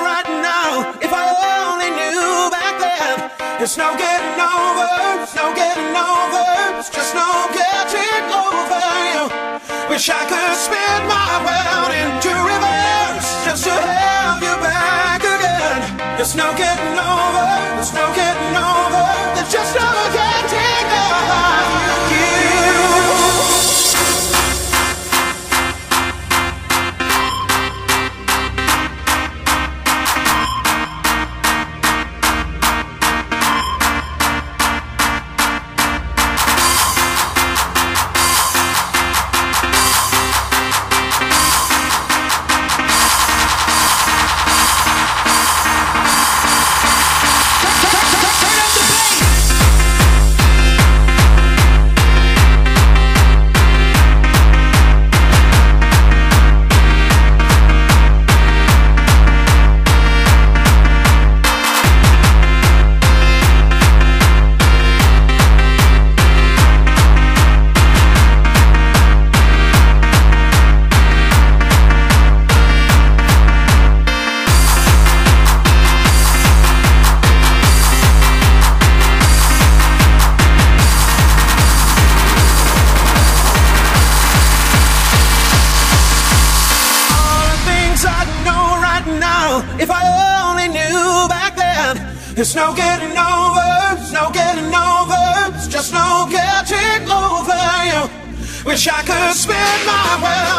right now. If I only knew back then, it's no getting over, it's no getting over, it's just no getting over you. Wish I could spin my world into reverse just to have you back again. It's no getting over, it's no getting over. If I only knew back then. There's no getting over, there's no getting over, it's just no getting over you. Wish I could spin my world